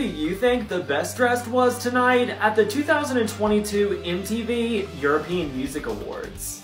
do you think the best dressed was tonight at the 2022 MTV European Music Awards?